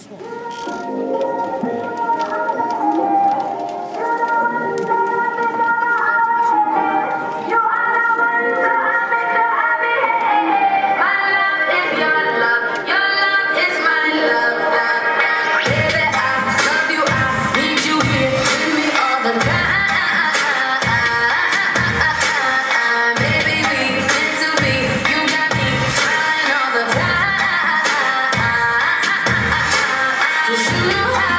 small. Cause you. have